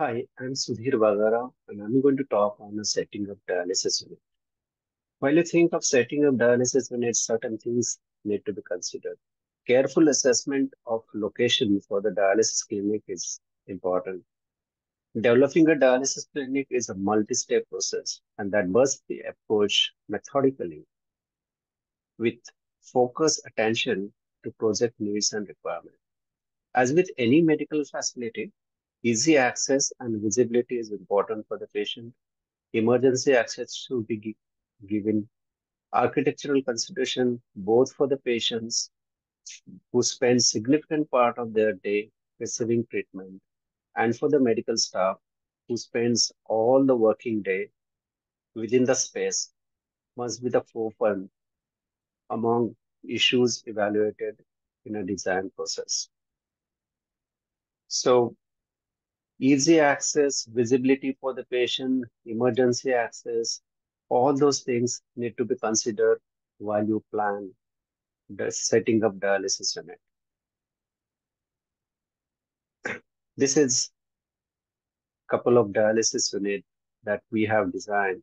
Hi, I'm Sudhir BagaRao, and I'm going to talk on the setting of dialysis unit. While you think of setting up dialysis units, certain things need to be considered. Careful assessment of location for the dialysis clinic is important. Developing a dialysis clinic is a multi-step process, and that must be approached methodically with focused attention to project needs and requirements. As with any medical facility, easy access and visibility is important for the patient Emergency access should be given architectural consideration both for the patients who spend significant part of their day receiving treatment and for the medical staff who spends all the working day within the space must be the forefront among issues evaluated in a design process. So easy access, visibility for the patient, emergency access, all those things need to be considered while you plan the setting up dialysis unit. This is a couple of dialysis unit that we have designed.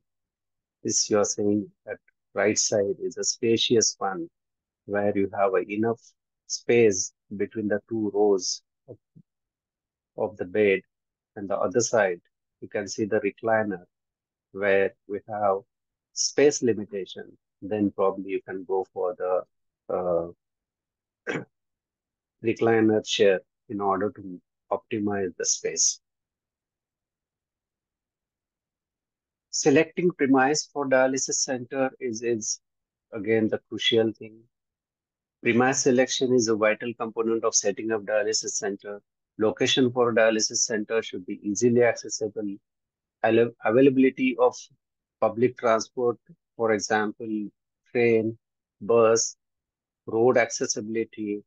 This you're saying that right side is a spacious one where you have enough space between the two rows of, of the bed and the other side you can see the recliner where we have space limitation then probably you can go for the uh, recliner chair in order to optimize the space. Selecting premise for dialysis center is, is again the crucial thing. Premise selection is a vital component of setting up dialysis center. Location for dialysis center should be easily accessible. Avail- Availability of public transport, for example, train, bus, road accessibility,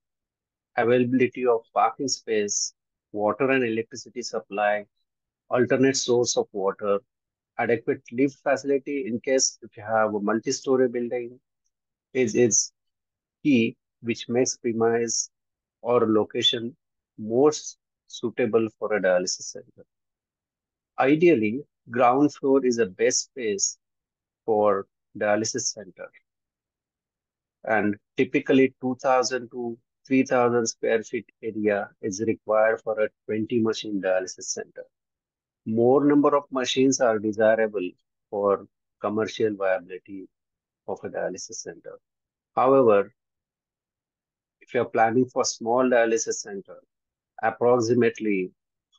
availability of parking space, water and electricity supply, alternate source of water, adequate lift facility in case if you have a multi-story building is, is key, which makes premise or location s- suitable for a dialysis center. Ideally, ground floor is the best space for dialysis center and typically 2000 to 3000 square feet area is required for a 20 machine dialysis center. More number of machines are desirable for commercial viability of a dialysis center. However, if you're planning for small dialysis center, approximately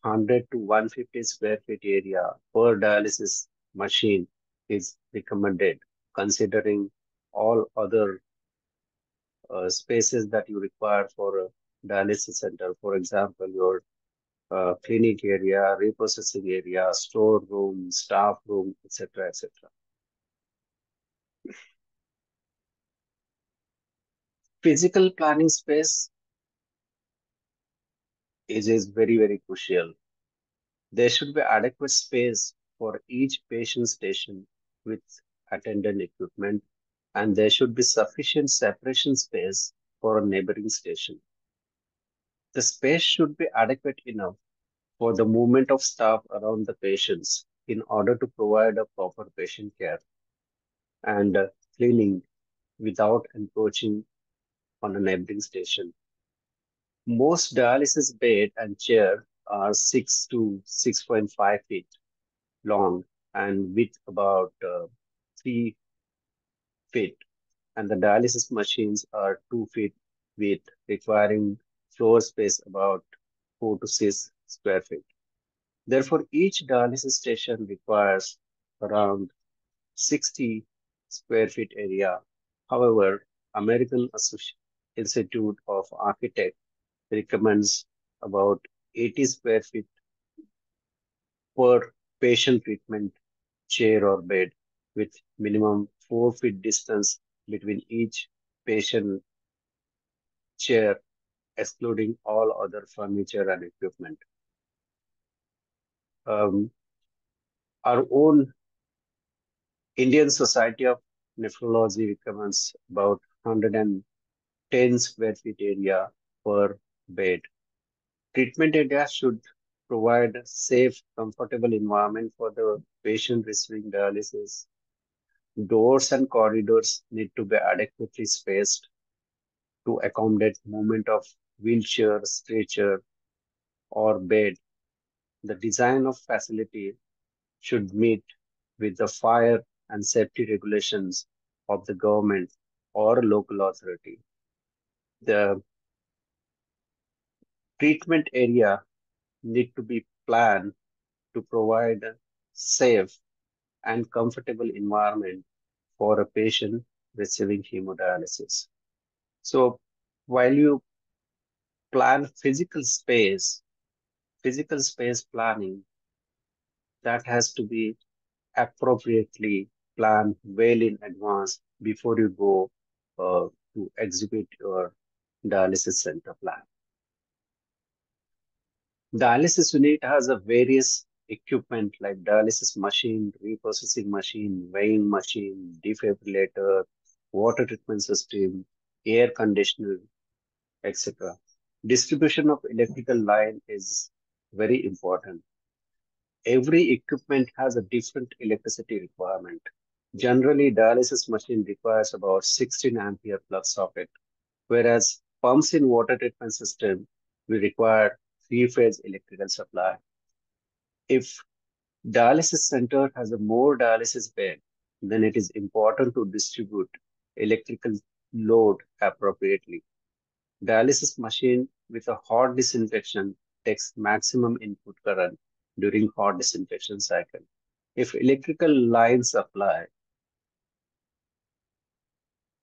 100 to 150 square feet area per dialysis machine is recommended, considering all other uh, spaces that you require for a dialysis center. For example, your uh, clinic area, reprocessing area, store room, staff room, etc., etc. Physical planning space is, is very, very crucial. There should be adequate space for each patient station with attendant equipment, and there should be sufficient separation space for a neighboring station. The space should be adequate enough for the movement of staff around the patients in order to provide a proper patient care and uh, cleaning without encroaching on a neighboring station. Most dialysis bed and chair are 6 to 6.5 feet long and width about uh, 3 feet, and the dialysis machines are 2 feet width, requiring floor space about 4 to 6 square feet. Therefore, each dialysis station requires around 60 square feet area. However, American Institute of Architects recommends about 80 square feet per patient treatment chair or bed with minimum 4 feet distance between each patient chair, excluding all other furniture and equipment. Um, our own Indian Society of Nephrology recommends about 110 square feet area per bed. Treatment area should provide a safe, comfortable environment for the patient receiving dialysis. Doors and corridors need to be adequately spaced to accommodate movement of wheelchair, stretcher, or bed. The design of facility should meet with the fire and safety regulations of the government or local authority. The treatment area need to be planned to provide a safe and comfortable environment for a patient receiving hemodialysis. So while you plan physical space, physical space planning, that has to be appropriately planned well in advance before you go uh, to execute your dialysis center plan. Dialysis unit has a various equipment like dialysis machine, reprocessing machine, weighing machine, defibrillator, water treatment system, air conditioner, etc. Distribution of electrical line is very important. Every equipment has a different electricity requirement. Generally, dialysis machine requires about 16 ampere plug socket, whereas pumps in water treatment system will require three-phase electrical supply. If dialysis center has a more dialysis bed, then it is important to distribute electrical load appropriately. Dialysis machine with a hot disinfection takes maximum input current during hot disinfection cycle. If electrical line supply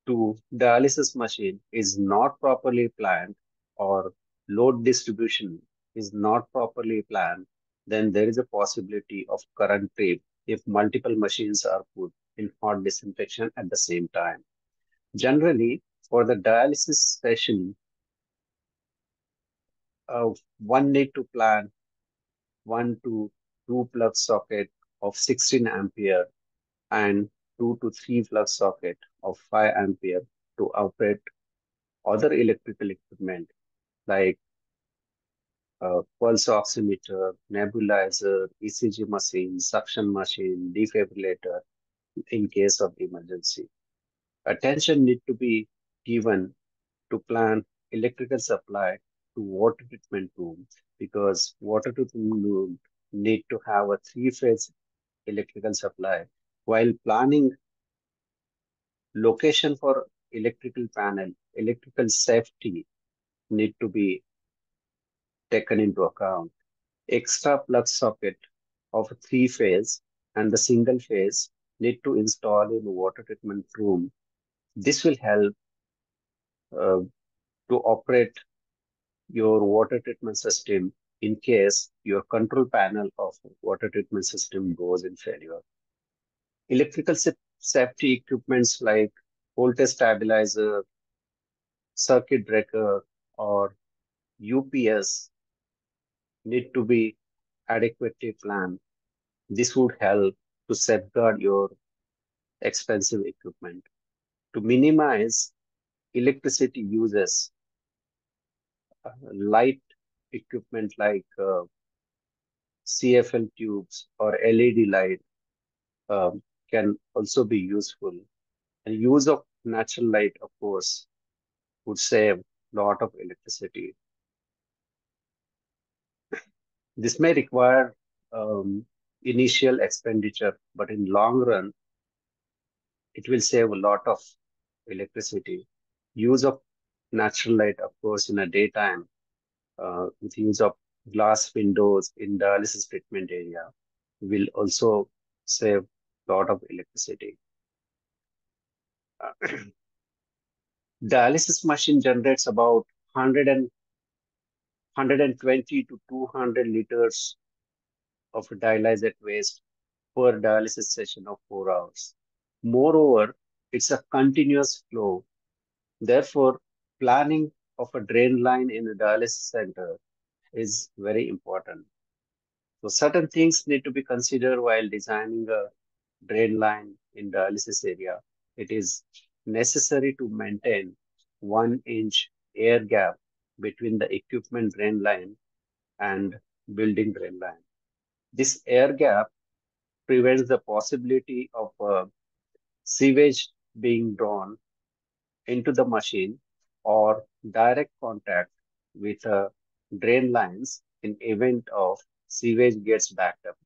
to dialysis machine is not properly planned or load distribution is not properly planned, then there is a possibility of current trip if multiple machines are put in hot disinfection at the same time. Generally, for the dialysis session, uh, one need to plan one to two plug socket of 16 ampere and two to three plug socket of 5 ampere to operate other electrical equipment like Uh, pulse oximeter, nebulizer, ECG machine, suction machine, defibrillator in case of emergency. Attention need to be given to plan electrical supply to water treatment room because water treatment room need to have a three-phase electrical supply while planning location for electrical panel, electrical safety need to be taken into account. Extra plug socket of three phase and the single phase need to install in water treatment room. This will help uh, to operate your water treatment system in case your control panel of water treatment system goes in failure. Electrical safety equipments like voltage stabilizer, circuit breaker, or UPS need to be adequately planned. This would help to safeguard your expensive equipment. To minimize electricity uses, uh, light equipment like uh, CFL tubes or LED light um, can also be useful. And use of natural light, of course, would save a lot of electricity. This may require um, initial expenditure, but in long run, it will save a lot of electricity. Use of natural light, of course, in a daytime, uh, with use of glass windows in dialysis treatment area will also save a lot of electricity. Uh, dialysis machine generates about 100 and 120 to 200 liters of dialysate waste per dialysis session of four hours. Moreover, it's a continuous flow. Therefore, planning of a drain line in a dialysis center is very important. So certain things need to be considered while designing a drain line in dialysis area. It is necessary to maintain one inch air gap between the equipment drain line and building drain line. This air gap prevents the possibility of uh, sewage being drawn into the machine or direct contact with uh, drain lines in event of sewage gets backed up.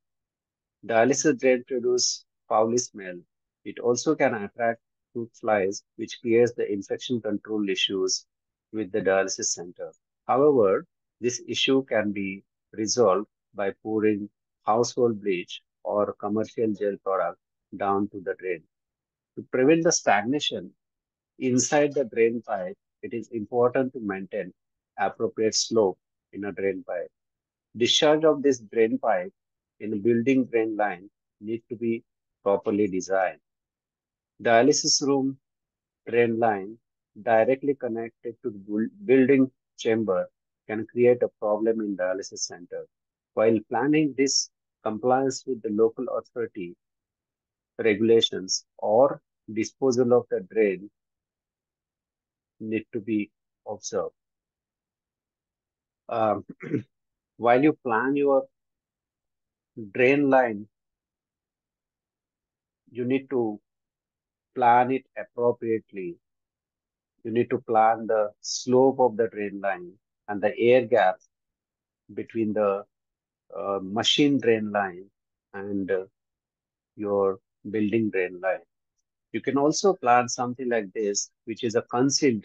Dialysis drain produce foul smell. It also can attract fruit flies, which creates the infection control issues with the dialysis center. However, this issue can be resolved by pouring household bleach or commercial gel product down to the drain. To prevent the stagnation inside the drain pipe, it is important to maintain appropriate slope in a drain pipe. Discharge of this drain pipe in a building drain line need to be properly designed. Dialysis room drain line directly connected to the building chamber can create a problem in dialysis center. While planning this compliance with the local authority regulations or disposal of the drain need to be observed. Um, while you plan your drain line, you need to plan it appropriately. You need to plan the slope of the drain line and the air gap between the uh, machine drain line and uh, your building drain line. You can also plan something like this, which is a concealed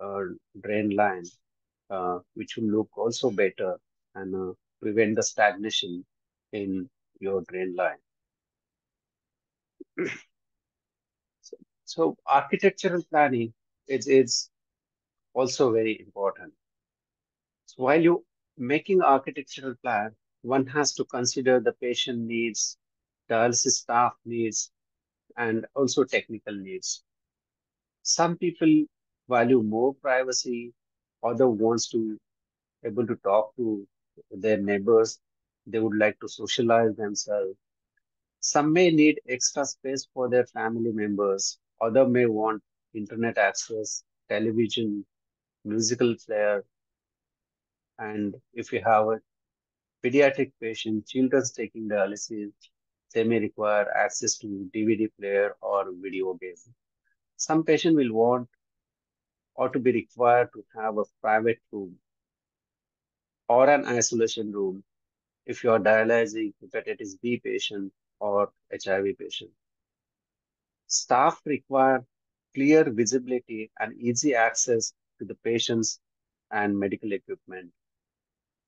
uh, drain line, uh, which will look also better and uh, prevent the stagnation in your drain line. so, so, architectural planning is, is also very important. So while you making architectural plan, one has to consider the patient needs, dialysis staff needs, and also technical needs. Some people value more privacy, other wants to able to talk to their neighbors. They would like to socialize themselves. Some may need extra space for their family members. Other may want internet access, television, musical player. And if you have a pediatric patient, children's taking dialysis, they may require access to DVD player or video game. Some patient will want or to be required to have a private room or an isolation room if you are dialyzing hepatitis B patient or HIV patient. Staff require clear visibility and easy access to the patients and medical equipment.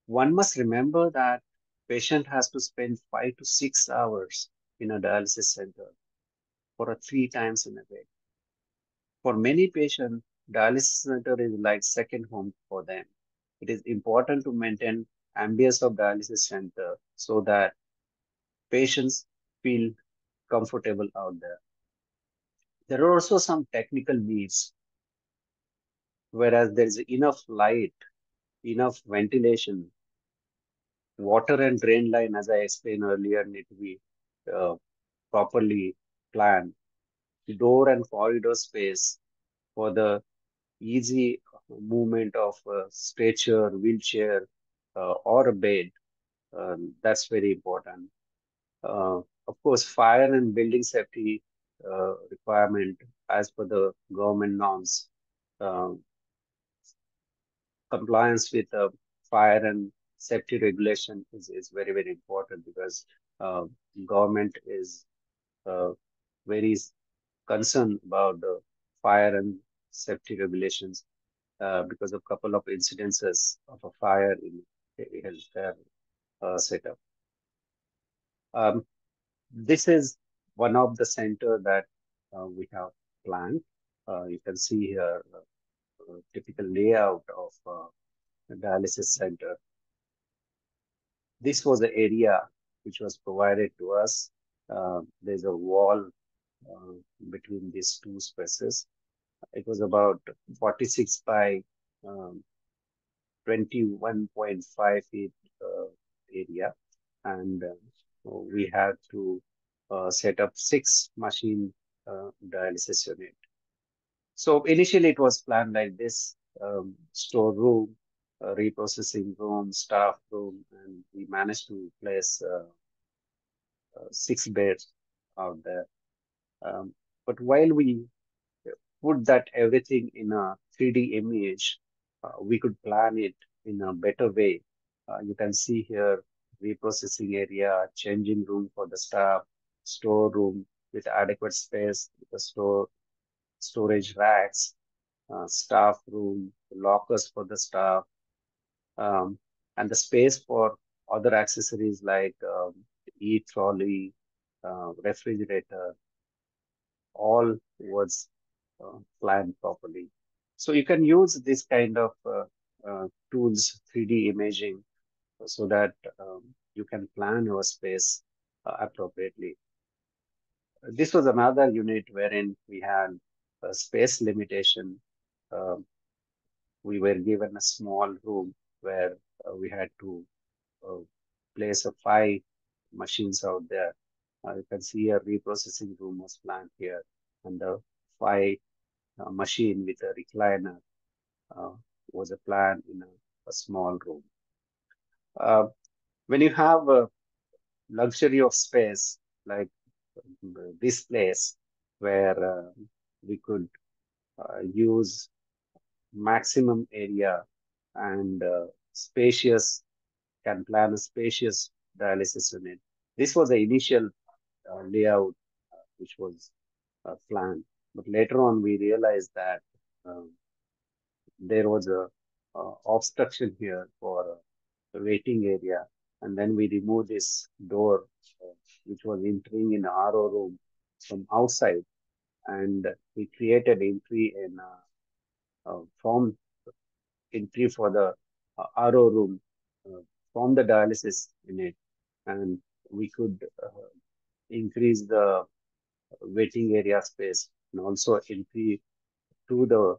One must remember that patient has to spend five to six hours in a dialysis center for a three times in a day. For many patients, dialysis center is like second home for them. It is important to maintain ambience of dialysis center so that patients feel comfortable out there. There are also some technical needs, whereas there is enough light, enough ventilation, water and drain line, as I explained earlier, need to be uh, properly planned. Door and corridor space for the easy movement of a stretcher, wheelchair, uh, or a bed. Um, that's very important. Uh, of course, fire and building safety uh, requirement as per the government norms. Um, compliance with the fire and safety regulation is, is very, very important because uh, government is uh, very concerned about the fire and safety regulations uh, because of a couple of incidences of a fire in healthcare uh, setup. Um, this is one of the center that uh, we have planned. Uh, you can see here a typical layout of a dialysis center this was the area which was provided to us. Uh, there's a wall uh, between these two spaces. It was about 46 by um, 21.5 feet uh, area. And uh, we had to uh, set up six machine uh, dialysis unit. So initially it was planned like this, um, storeroom, reprocessing room, staff room, and we managed to place uh, uh, six beds out there. Um, but while we put that everything in a 3D image, uh, we could plan it in a better way. Uh, you can see here reprocessing area, changing room for the staff, store room with adequate space, the store storage racks, uh, staff room, lockers for the staff, um, and the space for other accessories like um, e-trolley, uh, refrigerator, all was uh, planned properly. So you can use this kind of uh, uh, tools, 3D imaging, so that um, you can plan your space uh, appropriately. This was another unit wherein we had a space limitation. Um, we were given a small room where uh, we had to uh, place a five machines out there. Uh, you can see a reprocessing room was planned here and the five uh, machine with a recliner uh, was a plan in a, a small room. When you have a luxury of space like this place where we could use maximum area and uh, spacious, can plan a spacious dialysis unit. This was the initial uh, layout uh, which was planned. But later on, we realized that um, there was a, a, obstruction here for the waiting area. And then we removed this door, uh, which was entering in RO room from outside. And we created entry in uh, uh, entry for the uh, RO room uh, from the dialysis unit. And we could uh, increase the waiting area space and also entry to the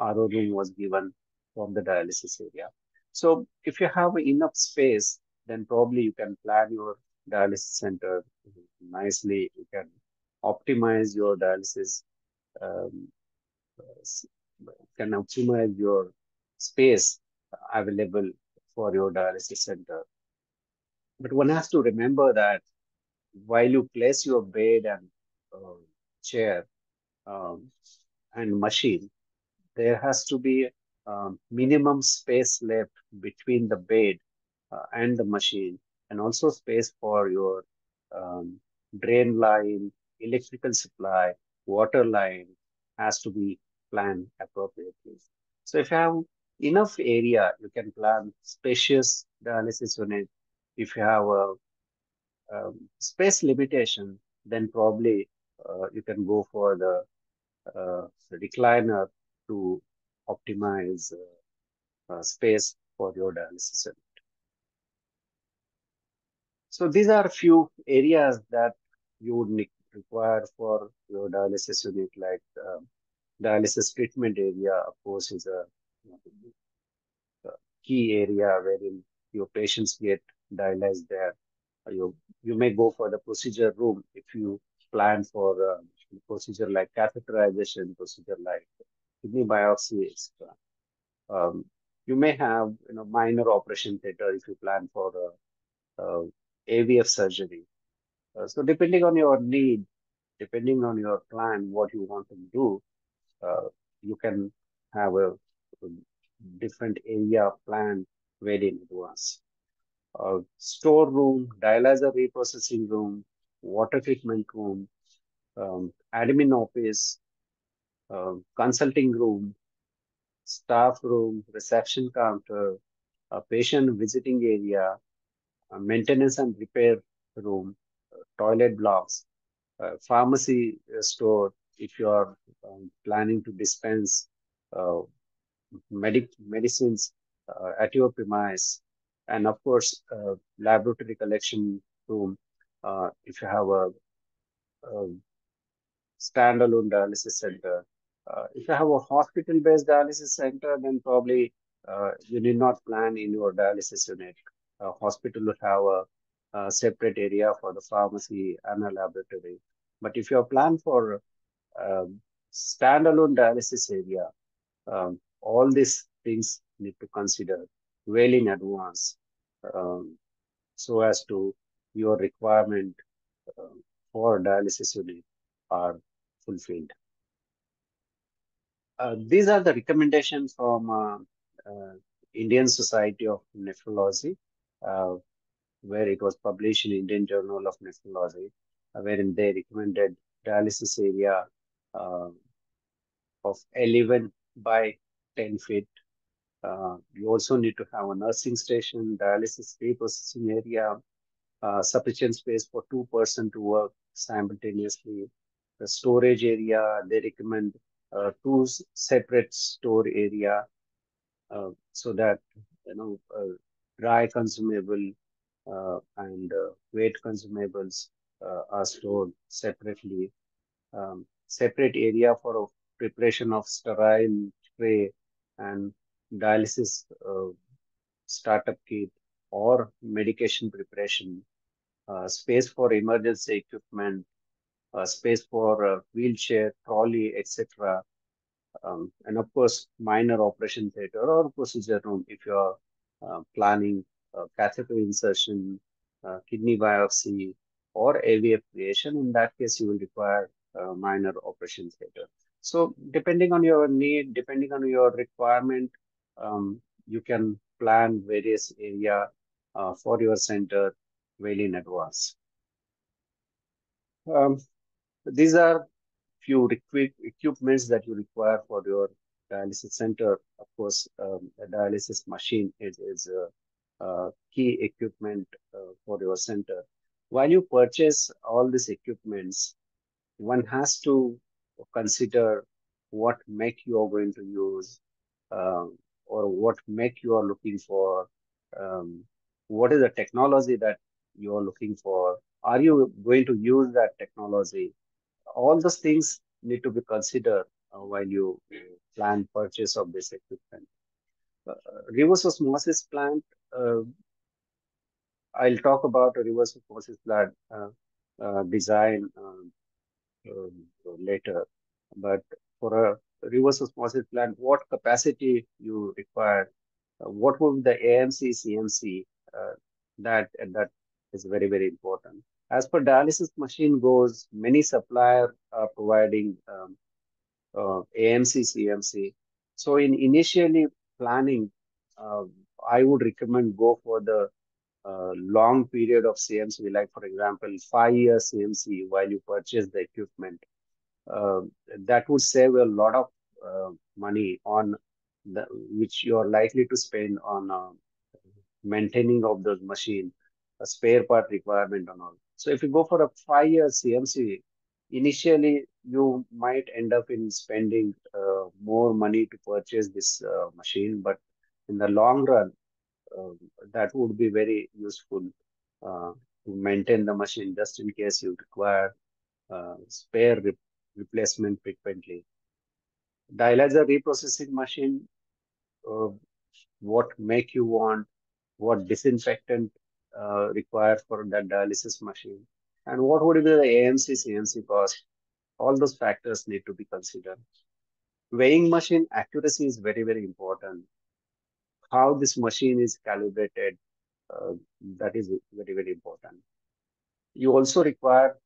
RO room was given from the dialysis area. So if you have enough space, then probably you can plan your dialysis center nicely. You can optimize your dialysis, um, can optimize your space available for your dialysis center. But one has to remember that while you place your bed and uh, chair um, and machine, there has to be um, minimum space left between the bed uh, and the machine, and also space for your um, drain line, electrical supply, water line has to be planned appropriately. So if you have enough area, you can plan spacious dialysis unit. If you have a, um, space limitation, then probably uh, you can go for the, uh, recliner to optimize uh, space for your dialysis unit. So these are a few areas that you would require for your dialysis unit, like um, dialysis treatment area, of course, is a, a key area wherein your patients get dialyzed there. You, you may go for the procedure room if you plan for uh, procedure like catheterization, procedure like kidney biopsy, etc. Um, you may have you know minor operation theater if you plan for AVF surgery. Uh, so depending on your need, depending on your plan, what you want to do, uh, you can have a, a different area plan very in advance. Uh, store room, dialyzer reprocessing room, water treatment room, um, admin office, uh, consulting room, staff room, reception counter, a patient visiting area, maintenance and repair room, uh, toilet blocks, uh, pharmacy store if you are um, planning to dispense uh, medic medicines uh, at your premise, and of course, uh, laboratory collection room if you have a, a standalone dialysis center. Uh, if you have a hospital-based dialysis center, then probably uh, you need not plan in your dialysis unit. A hospital would have a, a, separate area for the pharmacy and a laboratory. But if you have planned for um, standalone dialysis area, um, all these things need to consider well in advance. Um, so as to your requirement uh, for dialysis unit are fulfilled. Uh, these are the recommendations from uh, uh, Indian Society of Nephrology, uh, where it was published in Indian Journal of Nephrology, uh, wherein they recommended dialysis area uh, of 11 by 10 feet. you also need to have a nursing station, dialysis reprocessing area, sufficient space for two person to work simultaneously. The storage area, they recommend uh, two separate store area uh, so that you know uh, dry consumable uh, and uh, wet consumables uh, are stored separately. Um, separate area for preparation of sterile tray and dialysis startup kit or medication preparation, space for emergency equipment, uh, space for uh, wheelchair, trolley, etc. Um, and of course, minor operation theater or procedure room if you're uh, planning catheter insertion, kidney biopsy, or AVF creation. In that case, you will require minor operation theater. So depending on your need, depending on your requirement, um, you can plan various area uh, for your center well in advance. Um, these are few equipments that you require for your dialysis center. Of course, um, a dialysis machine is, is a, a key equipment uh, for your center. While you purchase all these equipments, one has to consider what make you are going to use um, or what make you are looking for. Um, what is the technology that you are looking for? Are you going to use that technology? all those things need to be considered uh, while you plan purchase of this equipment. Uh, reverse osmosis plant, uh, I'll talk about a reverse osmosis plant uh, uh, design um, um, later, but for a reverse osmosis plant, what capacity you require, uh, what will the AMC, CMC, that, that is very, very important. As per dialysis machine goes, many supplier are providing um, uh, AMC, CMC. So in initially planning, uh, I would recommend go for the uh, long period of CMC, like for example, five years CMC while you purchase the equipment. Uh, that would save a lot of uh, money on the, which you are likely to spend on uh, maintaining of those machine, a spare part requirement and all. So if you go for a five-year CMC, initially you might end up in spending uh, more money to purchase this uh, machine, but in the long run, uh, that would be very useful uh, to maintain the machine just in case you require uh, spare re replacement frequently. Dialyzer reprocessing machine, uh, what make you want, what disinfectant required for that dialysis machine? And what would be the AMC, CMC cost? All those factors need to be considered. Weighing machine accuracy is very, very important. How this machine is calibrated, uh, that is very, very important. You also require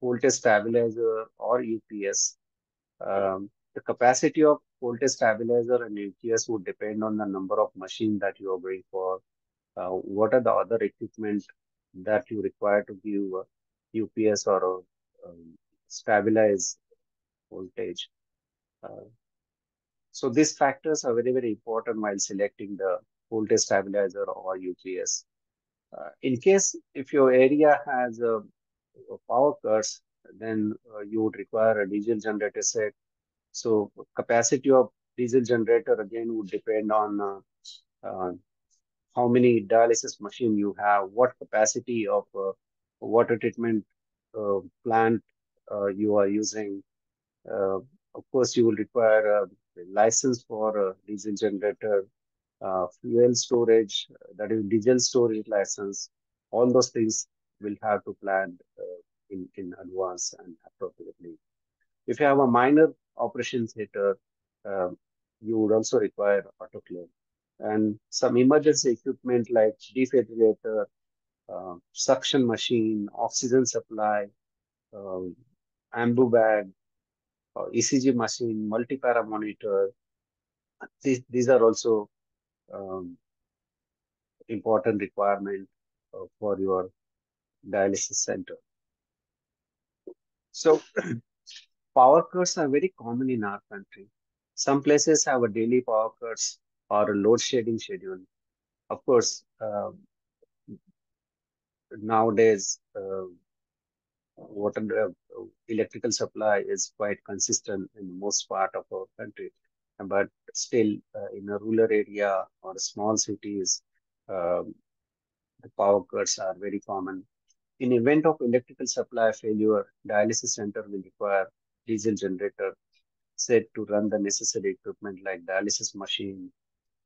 voltage stabilizer or UPS. Um, the capacity of voltage stabilizer and UPS would depend on the number of machine that you are going for uh, what are the other equipment that you require to give UPS or um, stabilize voltage. Uh, so these factors are very, very important while selecting the voltage stabilizer or UPS. Uh, in case if your area has a, a power curse, then uh, you would require a diesel generator set. So capacity of diesel generator again would depend on uh, uh how many dialysis machine you have, what capacity of uh, water treatment uh, plant uh, you are using. Uh, of course, you will require a license for a diesel generator, uh, fuel storage, that is diesel storage license. All those things will have to plan uh, in, in advance and appropriately. If you have a minor operation theater, you would also require autoclave. and some emergency equipment like defibrillator, uh, suction machine, oxygen supply, uh, ambu bag, uh, ECG machine, multi-para monitor. These, these are also um, important requirement uh, for your dialysis center. So power cuts are very common in our country. Some places have a daily power cuts or a load shedding schedule. Of course, uh, nowadays uh, water uh, electrical supply is quite consistent in most part of our country, but still uh, in a rural area or small cities, um, the power cuts are very common. In event of electrical supply failure, dialysis center will require diesel generator set to run the necessary equipment like dialysis machine,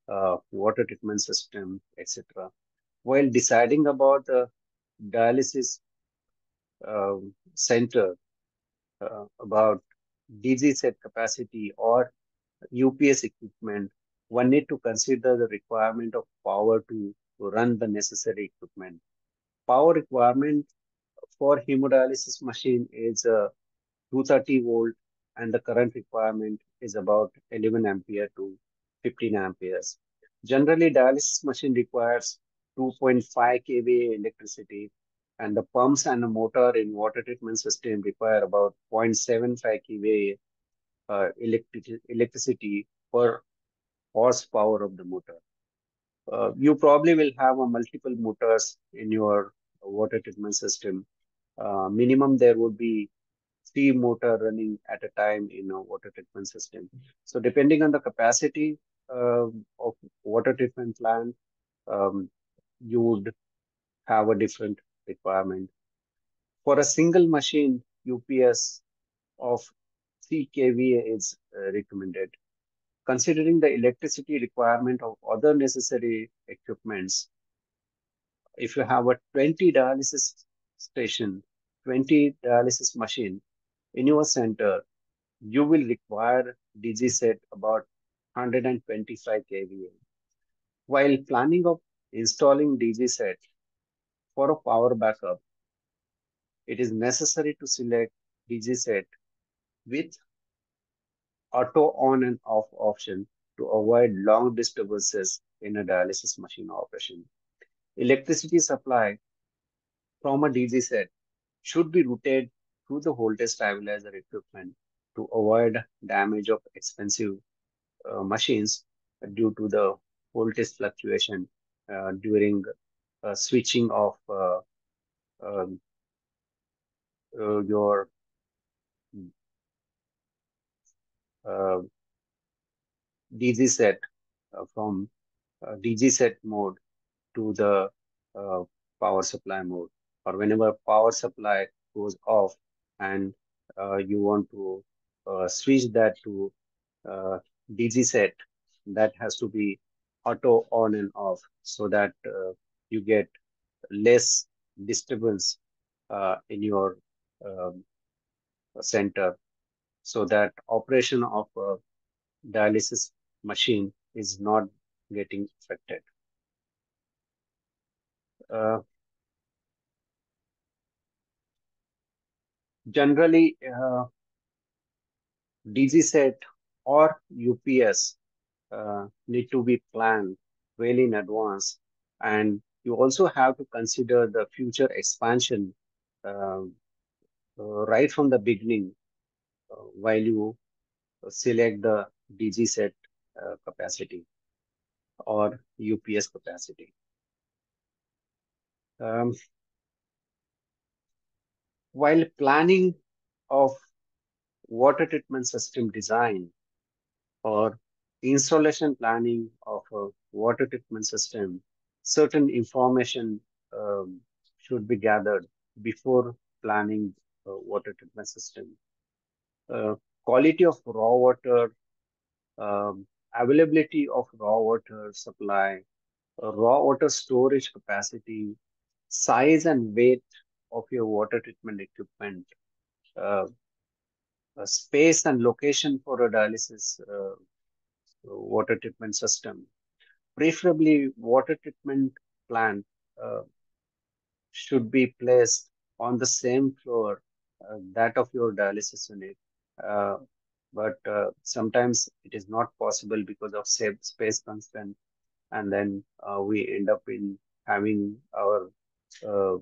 uh, water treatment system, etc. While deciding about the dialysis uh, center, uh, about DG set capacity or UPS equipment, one need to consider the requirement of power to, to run the necessary equipment. Power requirement for hemodialysis machine is uh, 230 volt and the current requirement is about 11 ampere to 15 amperes. Generally, dialysis machine requires 2.5 kVA electricity and the pumps and the motor in water treatment system require about 0.75 kVA uh, electric electricity per horsepower of the motor. Uh, you probably will have a multiple motors in your water treatment system. Uh, minimum there would be three motor running at a time in a water treatment system. So depending on the capacity uh, of water treatment plant, um, you would have a different requirement. For a single machine, UPS of 3 kVA is uh, recommended. Considering the electricity requirement of other necessary equipments, if you have a 20 dialysis station, 20 dialysis machine in your center, you will require DG set about 125 kVA. While planning of installing DG set for a power backup, it is necessary to select DG set with auto on and off option to avoid long disturbances in a dialysis machine operation. Electricity supply from a DG set should be routed through the voltage stabilizer equipment to avoid damage of expensive uh, machines due to the voltage fluctuation uh, during switching of uh, um, uh, your uh, DG set from DG set mode to the power supply mode. Or whenever power supply goes off and uh, you want to uh, switch that to uh, DG set, that has to be auto on and off so that you get less disturbance in your um, center so that operation of a dialysis machine is not getting affected. Uh, generally uh, DG set or UPS uh, need to be planned well in advance. And you also have to consider the future expansion uh, uh right from the beginning uh, while you select the DG set uh, capacity or UPS capacity. Um, while planning of water treatment system design or installation planning of a water treatment system, certain information um, should be gathered before planning a water treatment system. Uh, quality of raw water, um, availability of raw water supply, uh, raw water storage capacity, size and weight of your water treatment equipment, uh, space and location for a dialysis uh, water treatment system, preferably water treatment plant uh, should be placed on the same floor uh, that of your dialysis unit. Uh, but uh, sometimes it is not possible because of space constraint, and then uh, we end up in having our uh,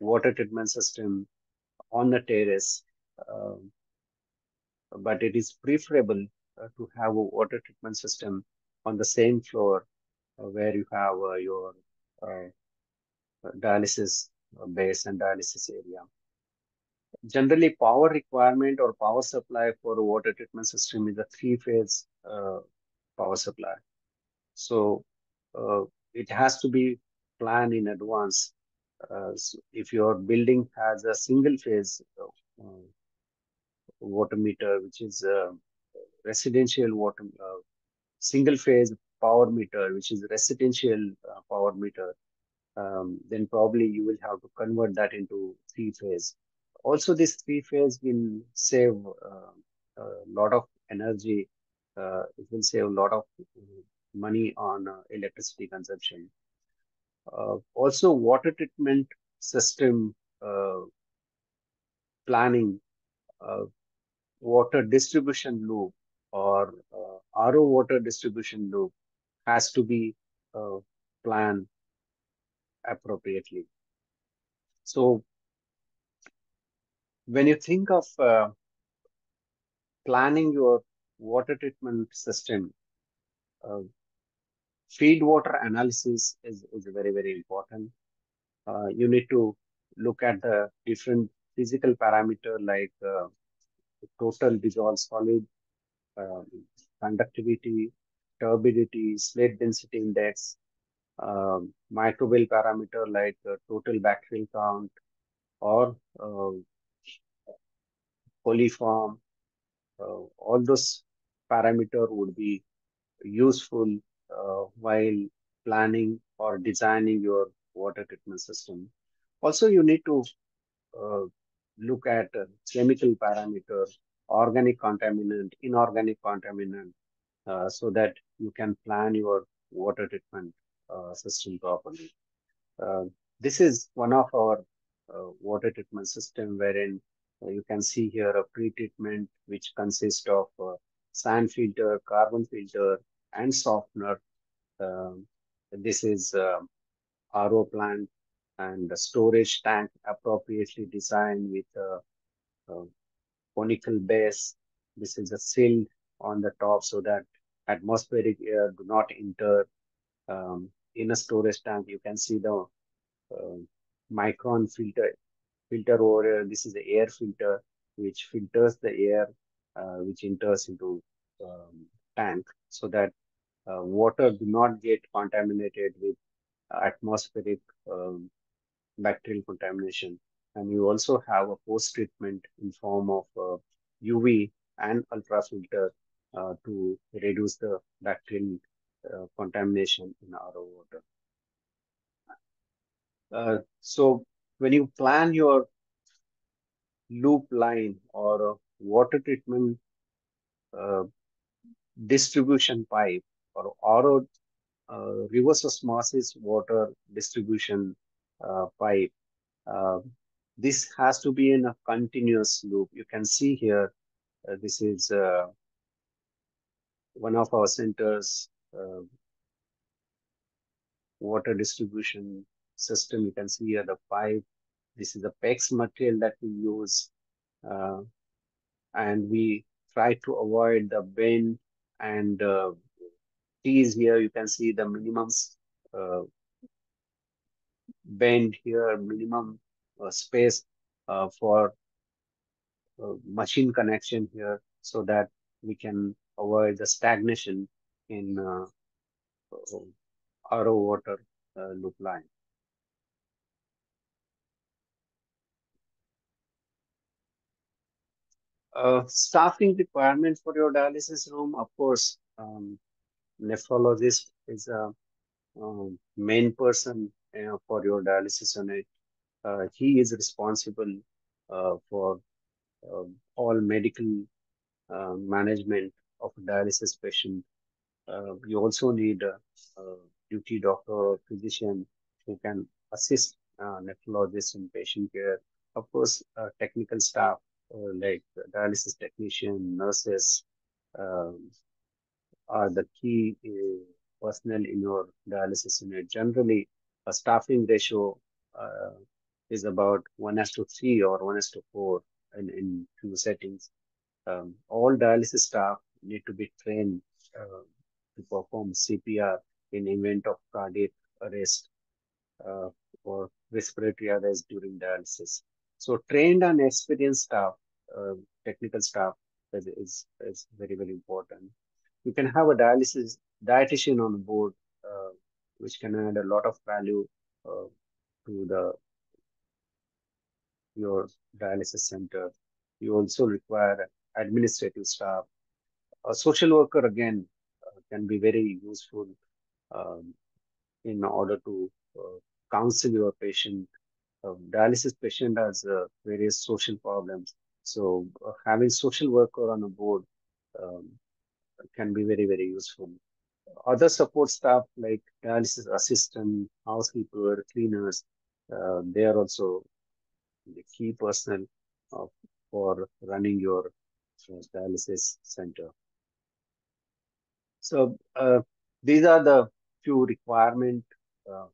water treatment system on the terrace. Um, but it is preferable to have a water treatment system on the same floor where you have your dialysis base and dialysis area. Generally, power requirement or power supply for water treatment system is a three-phase uh, power supply. So uh, it has to be planned in advance. Uh, so if your building has a single phase uh, water meter, which is residential water, uh, single phase power meter, which is residential uh, power meter, um, then probably you will have to convert that into three phase. Also, this three phase will save uh, a lot of energy. Uh, it will save a lot of money on uh, electricity consumption. Uh, also, water treatment system uh, planning, uh, water distribution loop or RO water distribution loop has to be planned appropriately. So when you think of uh, planning your water treatment system, uh, feed water analysis is, is very, very important. Uh, you need to look at the different physical parameter like uh, total dissolved solid, um, conductivity, turbidity, silt density index, um, microbial parameter like uh, total bacterial count or uh, uh, all those parameter would be useful uh, while planning or designing your water treatment system. Also, you need to uh, look at chemical parameter, organic contaminant, inorganic contaminant, uh, so that you can plan your water treatment uh, system properly. Uh, this is one of our uh, water treatment system wherein you can see here a pre-treatment which consists of sand filter, carbon filter, and softener. Um, this is uh, RO plant and storage tank appropriately designed with a, a, conical base. This is a sill on the top so that atmospheric air do not enter um, in a storage tank, you can see the uh, micron filter filter over here. This is the air filter which filters the air uh, which enters into um, tank so that uh, water do not get contaminated with atmospheric um, bacterial contamination. And you also have a post treatment in form of UV uh, and ultra filter uh, to reduce the bacterial uh, contamination in our water. Uh, so when you plan your loop line or water treatment uh, distribution pipe or RO uh, reverse osmosis water distribution uh, pipe, this has to be in a continuous loop. You can see here, this is one of our centers uh, water distribution system. You can see here the pipe. This is the PEX material that we use. Uh, and we try to avoid the bend and uh, tees here. You can see the minimum uh, bend here, minimum uh, space uh, for uh, machine connection here so that we can avoid the stagnation in uh, RO water uh, loop line. Uh, staffing requirement for your dialysis room, of course, um, nephrologist is a um, main person uh, for your dialysis unit. Uh, he is responsible uh, for um, all medical uh, management of a dialysis patient Uh, you also need a, a duty doctor or physician who can assist uh, nephrologists in patient care. Of course, uh, technical staff uh, like dialysis technician, nurses um, are the key uh, personnel in your dialysis unit. Generally, a staffing ratio uh, is about one as to three or one as to four in, in few settings. Um, all dialysis staff need to be trained uh, to perform CPR in event of cardiac arrest uh, or respiratory arrest during dialysis. So trained and experienced staff, uh, technical staff is, is, is very, very important. You can have a dialysis dietitian on board, uh, which can add a lot of value uh, to the your dialysis center. You also require administrative staff. A social worker, again, uh, can be very useful um, in order to uh, counsel your patient. Dialysis patient has uh, various social problems. So having social worker on a board um, can be very, very useful. Other support staff like dialysis assistant, housekeeper, cleaners, uh, they are also the key personnel uh, for running your dialysis center. So uh, these are the few requirement uh,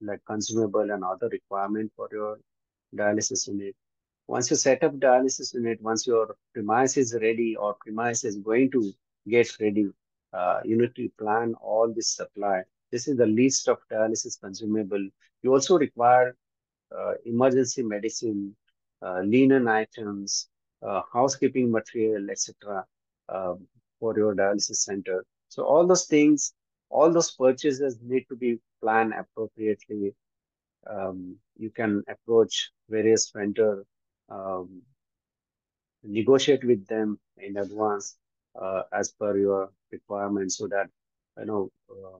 like consumable and other requirement for your dialysis unit. Once you set up dialysis unit, once your premise is ready or premise is going to get ready, uh, you need to plan all this supply. This is the list of dialysis consumable. You also require uh, emergency medicine, uh, linen items, uh, housekeeping material, etc. Um, for your dialysis center. So all those things, all those purchases need to be planned appropriately. Um, you can approach various vendor, um, negotiate with them in advance uh, as per your requirements so that you know uh,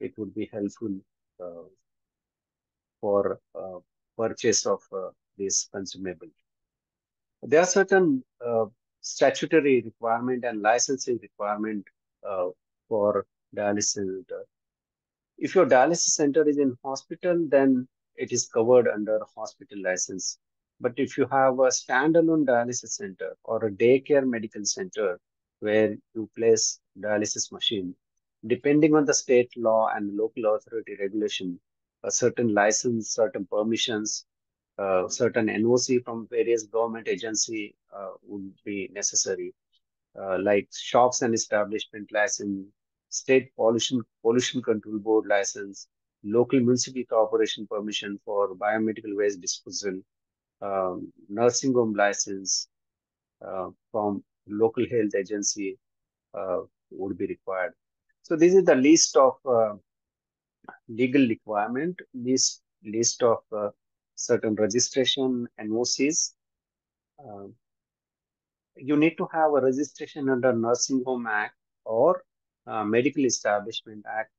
it would be helpful uh, for uh, purchase of uh, this consumable. There are certain uh, statutory requirement and licensing requirement uh, for dialysis center. If your dialysis center is in hospital, then it is covered under hospital license. But if you have a standalone dialysis center or a daycare medical center where you place dialysis machine, depending on the state law and local authority regulation, a certain license, certain permissions, uh, certain NOC from various government agency uh, would be necessary, uh, like shops and establishment license, state pollution pollution control board license, local municipal corporation permission for biomedical waste disposal, um, nursing home license uh, from local health agency uh, would be required. So this is the list of uh, legal requirement, this list of certain registration NOCs. Uh, you need to have a registration under Nursing Home Act or uh, Medical Establishment Act.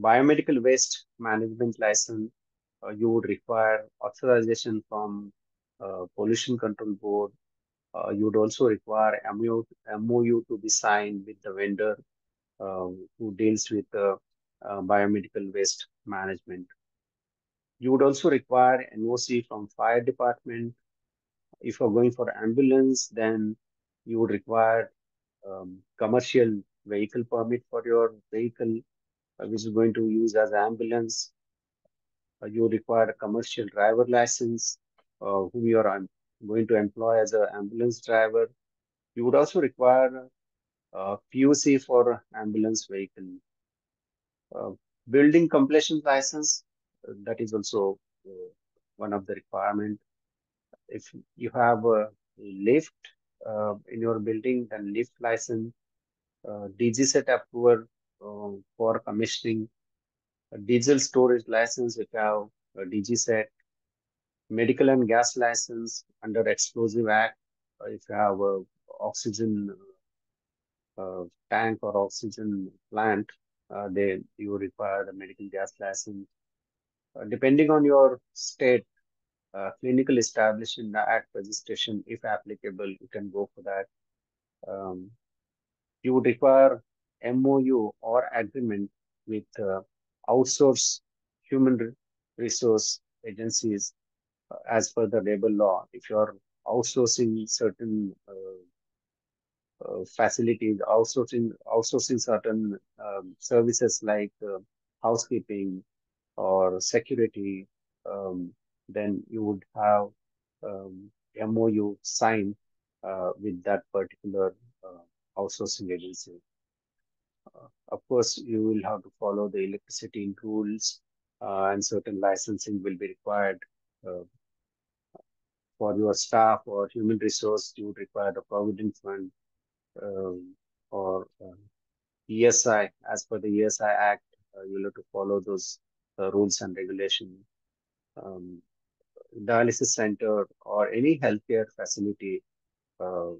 Biomedical Waste Management License, uh, you would require authorization from uh, Pollution Control Board. Uh, you would also require MOU, to be signed with the vendor uh, who deals with biomedical waste management. You would also require NOC from fire department. If you're going for ambulance, then you would require um, commercial vehicle permit for your vehicle, uh, which is going to use as ambulance. Uh, you require a commercial driver license, uh, whom you are going to employ as an ambulance driver. You would also require a PUC for ambulance vehicle. Uh, building completion license, that is also uh, one of the requirement. If you have a lift uh, in your building, then lift license, uh, DG set approval for commissioning, a diesel storage license if you have a DG set, medical and gas license under Explosive Act, if you have a oxygen uh, tank or oxygen plant, uh, then you require the medical gas license. Uh, depending on your state, uh, clinical establishment act registration, if applicable, you can go for that. Um, you would require MOU or agreement with uh, outsource human resource agencies uh, as per the labor law. If you are outsourcing certain uh, uh, facilities, outsourcing outsourcing certain um, services like uh, housekeeping or security, um, then you would have um, MOU signed uh, with that particular outsourcing agency. Uh, of course, you will have to follow the electricity rules uh, and certain licensing will be required uh, for your staff or human resource. You would require the provident fund um, or ESI as per the ESI Act. you'll have to follow those rules and regulations. Um, dialysis center or any healthcare facility, uh,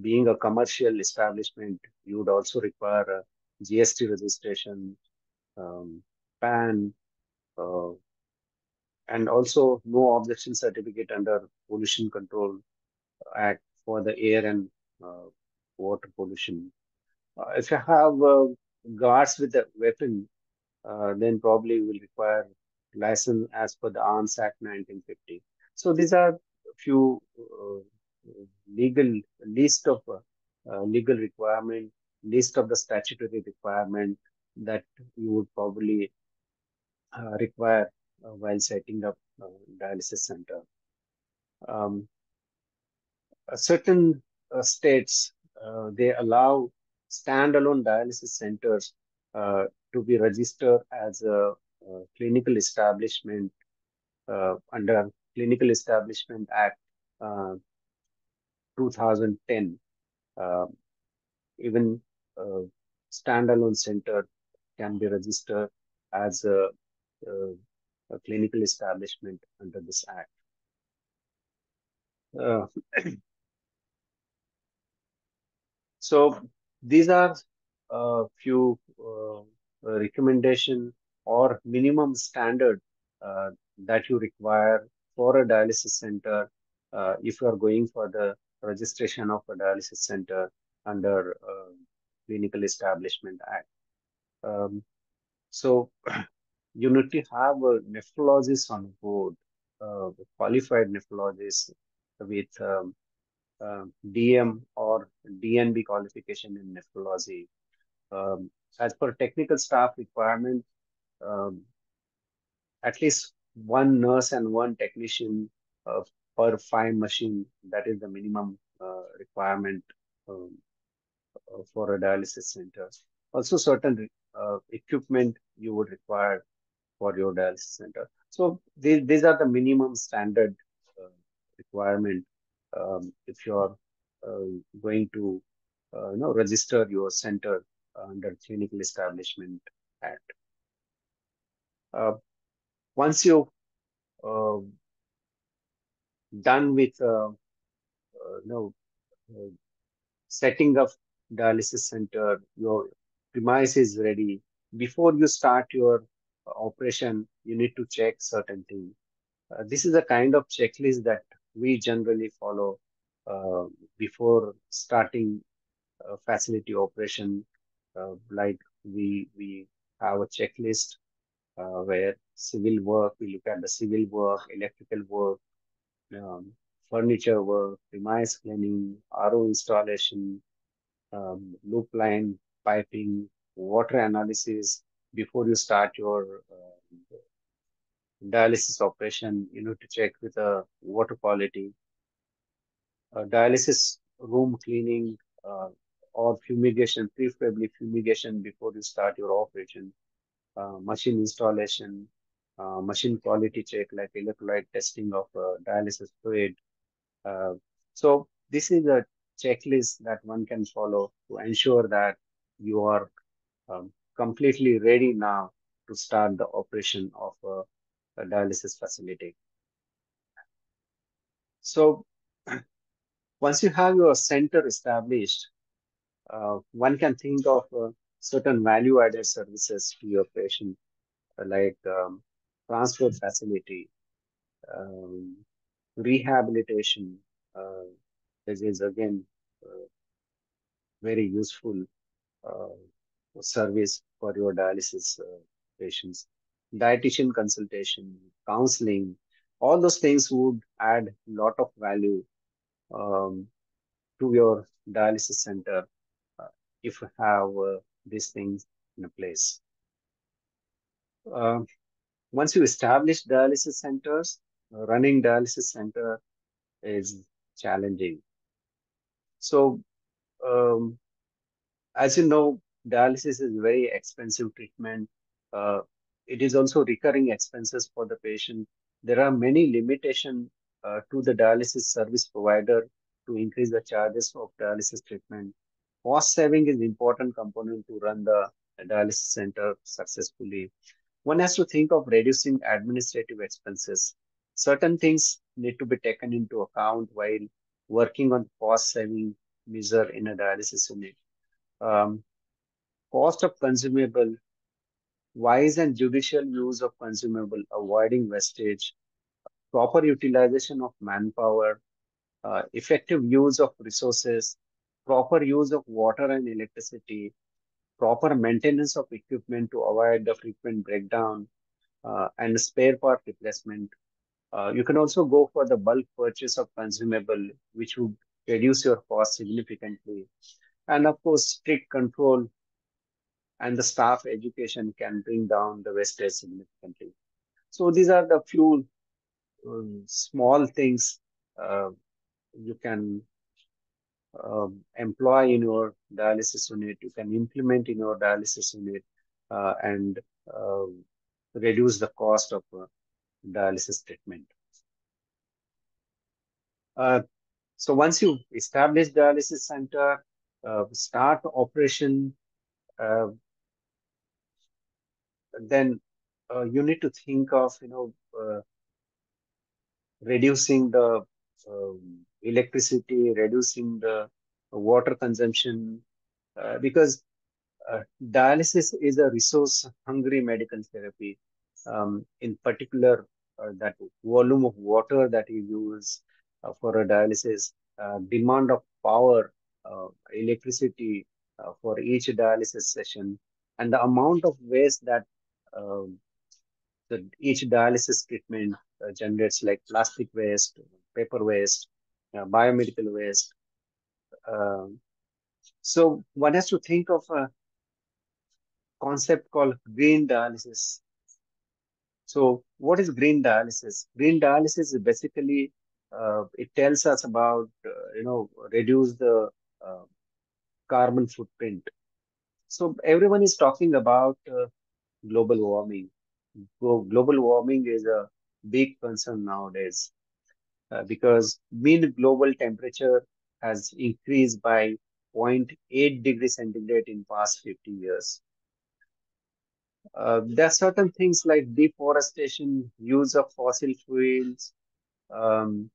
being a commercial establishment, you would also require a GST registration, um, PAN, uh, and also no objection certificate under Pollution Control Act for the air and uh, water pollution. Uh, if you have uh, guards with a weapon, uh, then probably you will require license as per the Arms Act 1950. So these are a few uh, legal list of uh, uh, legal requirement, list of the statutory requirement that you would probably uh, require uh, while setting up a dialysis center. Um, certain uh, states they allow standalone dialysis centers to be registered as a uh, clinical establishment uh, under Clinical Establishment Act uh, 2010. even standalone center can be registered as a, a, a clinical establishment under this act. Uh, so these are a few uh, recommendation or minimum standard uh, that you require for a dialysis center uh, if you are going for the registration of a dialysis center under uh, Clinical Establishment Act. Um, so you need to have a nephrologist on board, uh, qualified nephrologist with um, uh, DM or DNB qualification in nephrology. Um, as per technical staff requirement, um, at least one nurse and one technician uh, per five machine. That is the minimum uh, requirement um, uh, for a dialysis center. Also, certain uh, equipment you would require for your dialysis center. So these, these are the minimum standard uh, requirement um, if you are uh, going to you know register your center under Clinical Establishment Act. Uh, once you uh, done with uh, uh, no uh, setting up dialysis center, your premise is ready. Before you start your operation, you need to check certain things. Uh, this is a kind of checklist that we generally follow uh, before starting facility operation. like we we have a checklist uh, where civil work, we look at the civil work, electrical work, um, furniture work, premise cleaning, RO installation, um, loop line piping, water analysis. Before you start your uh, dialysis operation, you need to check with the water quality. Uh, dialysis room cleaning uh, or fumigation, preferably fumigation before you start your operation. Uh, machine installation, uh, machine quality check like electrolyte testing of uh, dialysis fluid. so this is a checklist that one can follow to ensure that you are um, completely ready now to start the operation of a, a dialysis facility. So once you have your center established, uh, one can think of uh, certain value added services to your patient, uh, like um, transport facility, um, rehabilitation. Uh, this is again uh, very useful uh, service for your dialysis uh, patients. Dietitian consultation, counseling, all those things would add a lot of value um, to your dialysis center uh, if you have uh, these things in place. Once you establish dialysis centers, running dialysis center is challenging. So, um, as you know, dialysis is very expensive treatment. Uh, it is also recurring expenses for the patient. There are many limitations uh, to the dialysis service provider to increase the charges of dialysis treatment. Cost saving is important component to run the dialysis center successfully. One has to think of reducing administrative expenses. Certain things need to be taken into account while working on cost saving measure in a dialysis unit. Um, cost of consumable, wise and judicial use of consumable, avoiding wastage, proper utilization of manpower, uh, effective use of resources, proper use of water and electricity, proper maintenance of equipment to avoid the frequent breakdown, uh, and spare part replacement. Uh, you can also go for the bulk purchase of consumable, which would reduce your cost significantly. And of course, strict control and the staff education can bring down the wastage significantly. So these are the few um, small things uh, you can uh, employ in your dialysis unit, you can implement in your dialysis unit uh, and um, reduce the cost of uh, dialysis treatment. Uh, so once you establish dialysis center, uh, start operation, uh, then uh, you need to think of, you know, uh, reducing the um, electricity, reducing the water consumption, uh, because uh, dialysis is a resource-hungry medical therapy. Um, in particular, uh, that volume of water that you use uh, for a dialysis, uh, demand of power, uh, electricity for each dialysis session, and the amount of waste that um, the, each dialysis treatment generates, like plastic waste, paper waste, biomedical waste. Um, so one has to think of a concept called green dialysis. So what is green dialysis? Green dialysis is basically, uh, it tells us about, uh, you know, reduce the uh, carbon footprint. So everyone is talking about uh, global warming. Global warming is a big concern nowadays uh, because mean global temperature has increased by 0.8 degrees centigrade in past 50 years. Uh, there are certain things like deforestation, use of fossil fuels, um,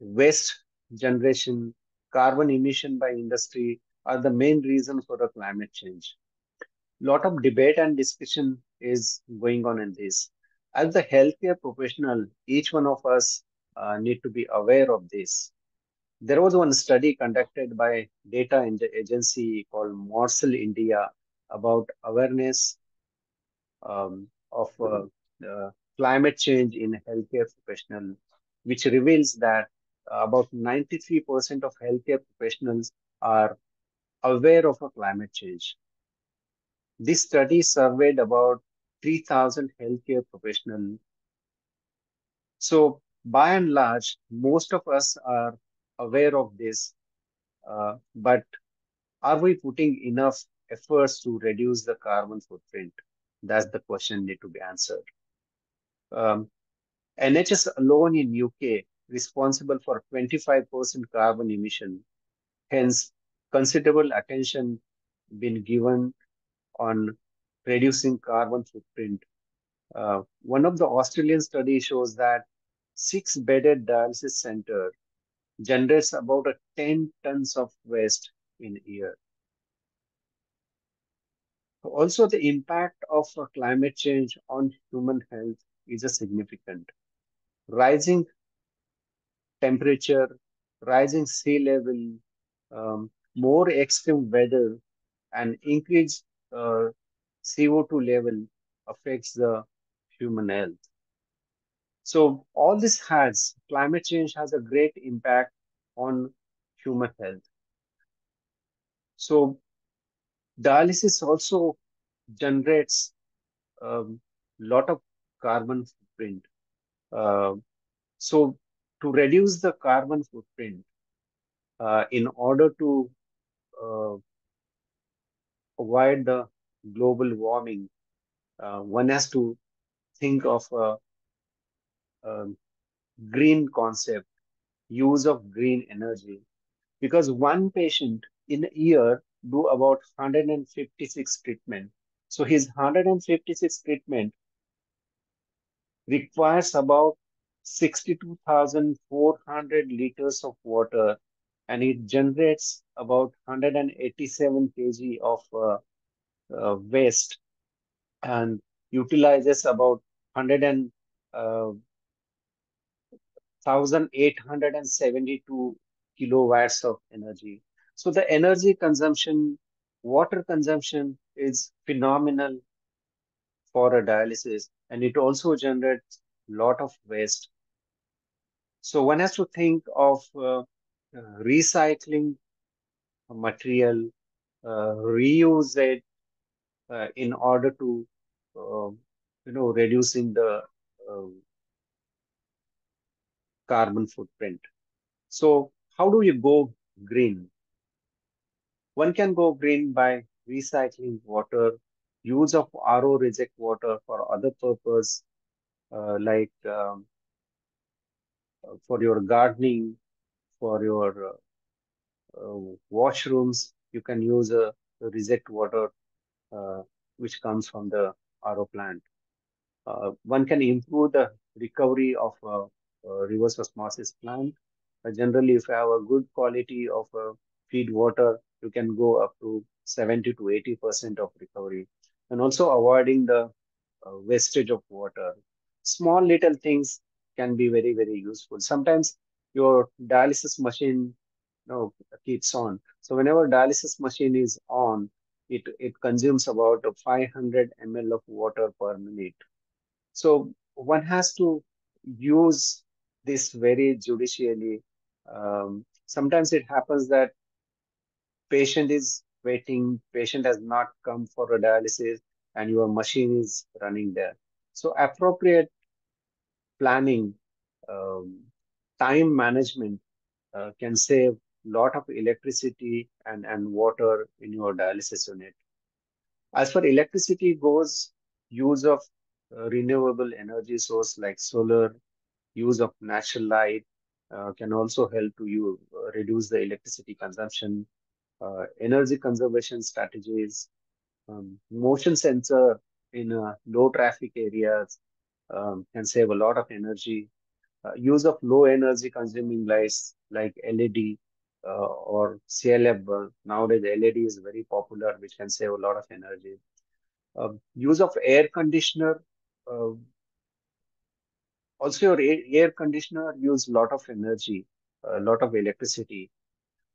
waste generation, carbon emission by industry are the main reason for the climate change. Lot of debate and discussion is going on in this. As the healthcare professional, each one of us uh, need to be aware of this. There was one study conducted by data agency called Morsel India about awareness um, of uh, uh, climate change in healthcare professional, which reveals that about 93% of healthcare professionals are aware of a climate change. This study surveyed about 3,000 healthcare professionals. So by and large, most of us are aware of this, uh, but are we putting enough efforts to reduce the carbon footprint? That's the question need to be answered. Um, NHS alone in UK responsible for 25% carbon emission. Hence, considerable attention been given on reducing carbon footprint. Uh, one of the Australian studies shows that six bedded dialysis center generates about a 10 tons of waste in a year. Also, the impact of climate change on human health is a significant. Rising temperature, rising sea level, um, more extreme weather, and increased uh, CO2 level affects the human health. So all this has climate change has a great impact on human health. So dialysis also generates a um, lot of carbon footprint. Uh, so to reduce the carbon footprint, uh, in order to uh, avoid the global warming, uh, one has to think of a, a green concept, use of green energy, because one patient in a year do about 156 treatment. So his 156 treatment requires about 62,400 liters of water and it generates about 187 kg of uh, uh, waste and utilizes about 100 and, uh, 1872 kilowatts of energy. So the energy consumption, water consumption is phenomenal for a dialysis and it also generates a lot of waste. So one has to think of uh, recycling material, uh, reuse it uh, in order to, uh, you know, reducing the uh, carbon footprint. So how do you go green? One can go green by recycling water, use of RO reject water for other purpose, uh, like um, for your gardening, for your uh, uh, washrooms, you can use a, reject water uh, which comes from the RO plant. Uh, one can improve the recovery of reverse osmosis plant. Uh, generally, if you have a good quality of feed water, you can go up to 70 to 80% of recovery. And also avoiding the uh, wastage of water. Small little things can be very, very useful. Sometimes your dialysis machine you know, keeps on. So whenever dialysis machine is on, it, it consumes about 500 ml of water per minute. So one has to use this very judicially. Um, sometimes it happens that patient is waiting, patient has not come for a dialysis and your machine is running there. So appropriate planning, um, time management uh, can save lot of electricity and, and water in your dialysis unit. As for electricity goes, use of uh, renewable energy source like solar, use of natural light uh, can also help to you uh, reduce the electricity consumption. Uh, energy conservation strategies, um, motion sensor in uh, low traffic areas um, can save a lot of energy. Uh, use of low energy consuming lights like LED or CLF. Nowadays, LED is very popular, which can save a lot of energy. Uh, use of air conditioner. Uh, also, your air conditioner use a lot of energy, a lot of electricity.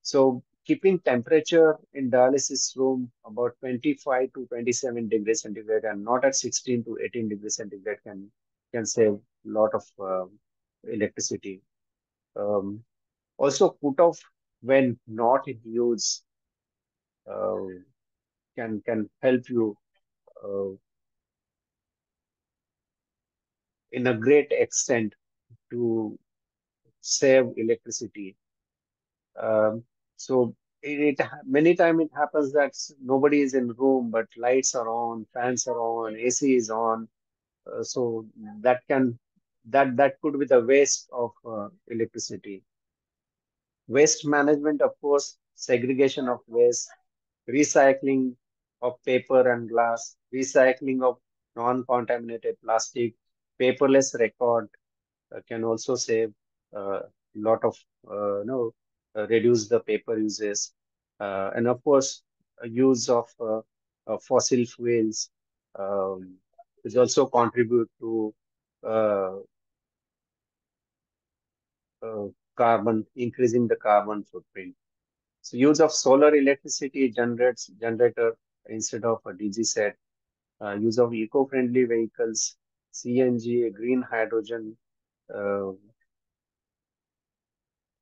So keeping temperature in dialysis room about 25 to 27 degrees centigrade and not at 16 to 18 degrees centigrade can can save a lot of uh, electricity. Um, also put off when not in use uh, can can help you uh, in a great extent to save electricity. Um, so it, it many times it happens that nobody is in room, but lights are on, fans are on, AC is on. Uh, so that can that that could be the waste of uh, electricity. Waste management, of course, segregation of waste, recycling of paper and glass, recycling of non-contaminated plastic, paperless record uh, can also save a uh, lot of, uh, you know, uh, reduce the paper uses. Uh, and of course, use of uh, fossil fuels um, is also contribute to carbon, increasing the carbon footprint. So use of solar electricity generates generator instead of a DG set. Uh, use of eco-friendly vehicles, CNG, green hydrogen, uh,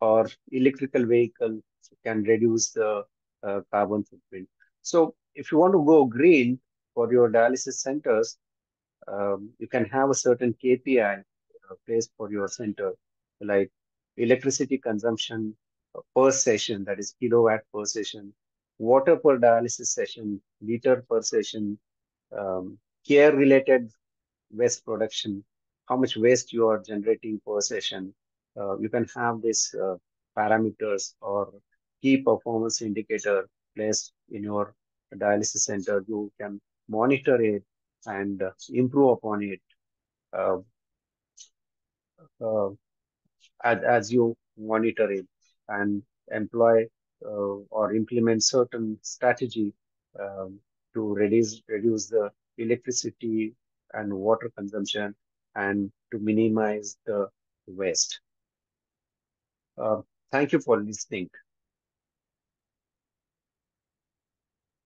or electrical vehicle can reduce the uh, carbon footprint. So if you want to go green for your dialysis centers, um, you can have a certain KPI uh, placed for your center, like electricity consumption per session, that is kilowatt per session, water per dialysis session, liter per session, um, care-related waste production, how much waste you are generating per session. Uh, you can have these uh, parameters or key performance indicator placed in your dialysis center. You can monitor it and uh, improve upon it uh, uh, as, as you monitor it and employ or implement certain strategy um, to reduce reduce the electricity and water consumption and to minimize the waste. Uh, thank you for listening.